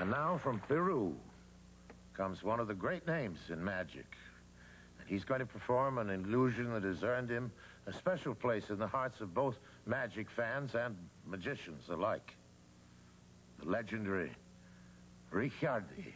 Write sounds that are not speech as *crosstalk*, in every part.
And now from Peru comes one of the great names in magic. And he's going to perform an illusion that has earned him a special place in the hearts of both magic fans and magicians alike. The legendary Richiardi.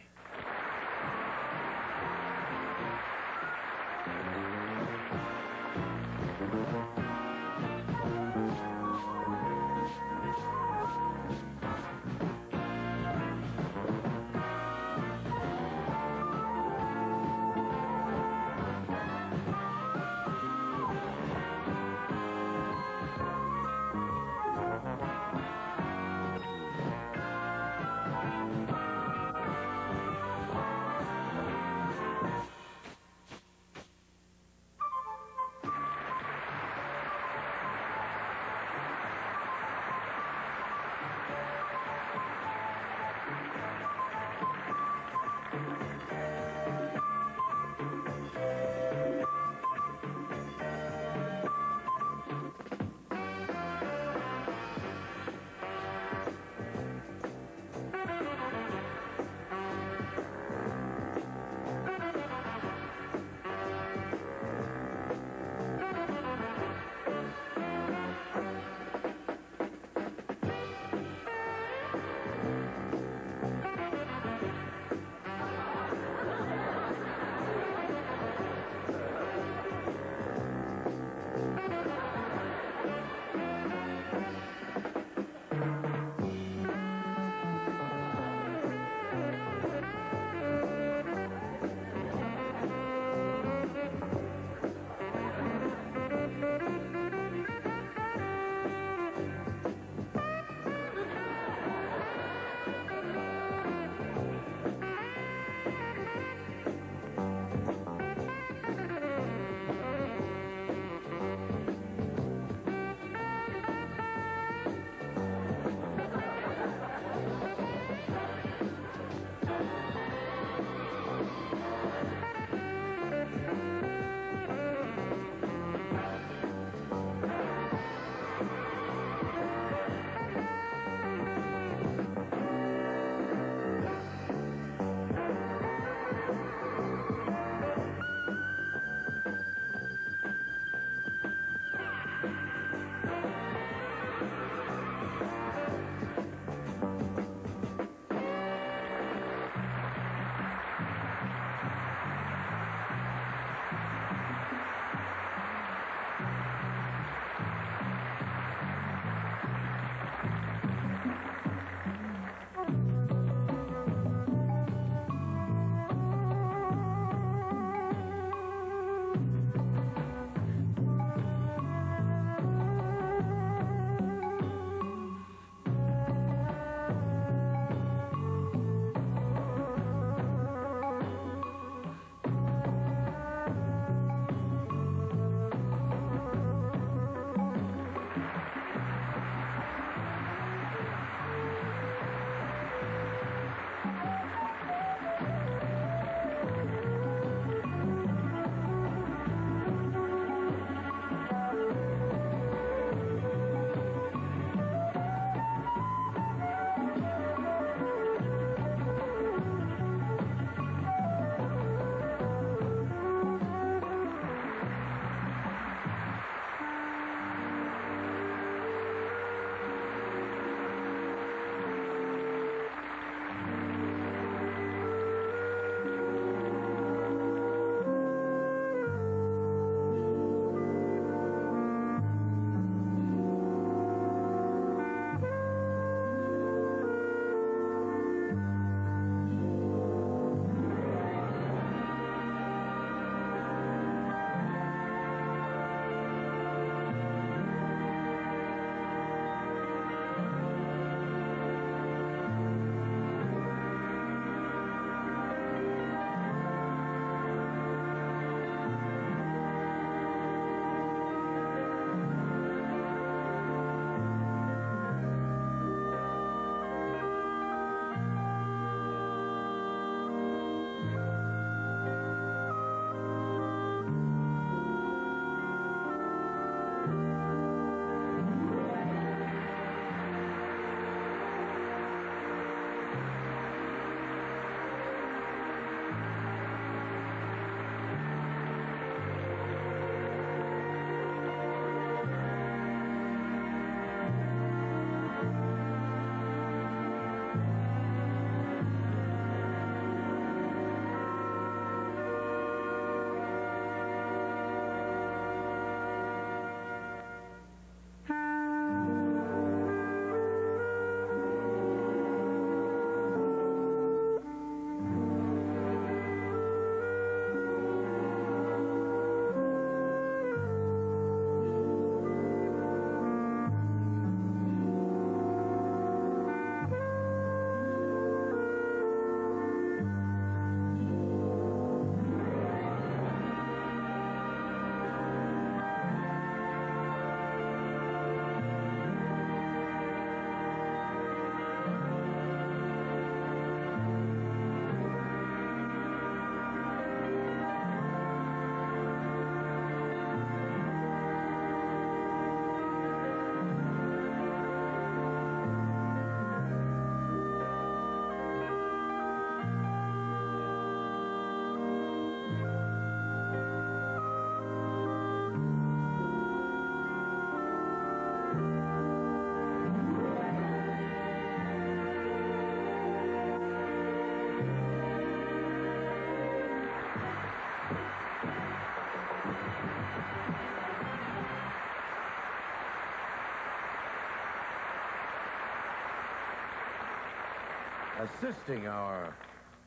Assisting our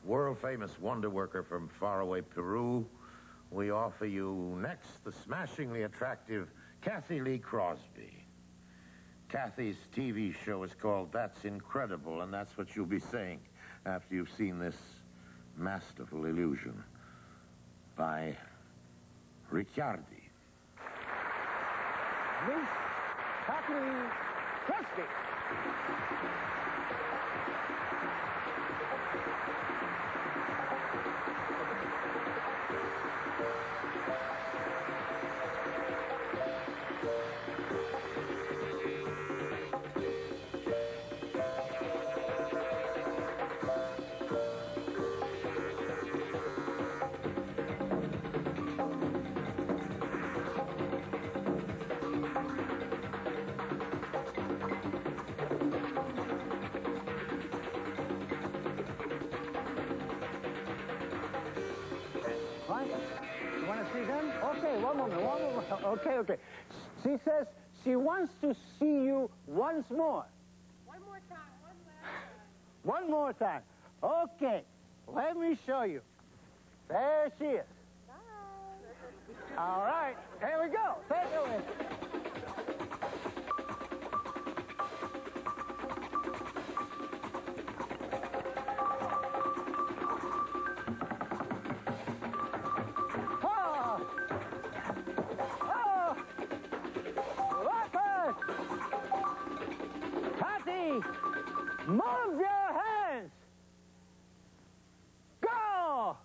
world-famous wonder worker from faraway Peru, we offer you next the smashingly attractive Cathy Lee Crosby. Cathy's TV show is called That's Incredible, and that's what you'll be saying after you've seen this masterful illusion by Richiardi. Miss Cathy Crosby. You want to see them? Okay, one moment, one moment. *laughs* Okay, okay. She says she wants to see you once more. One more time, one last time. One more time. Okay, let me show you. There she is. Bye. All right, Move your hands! Go!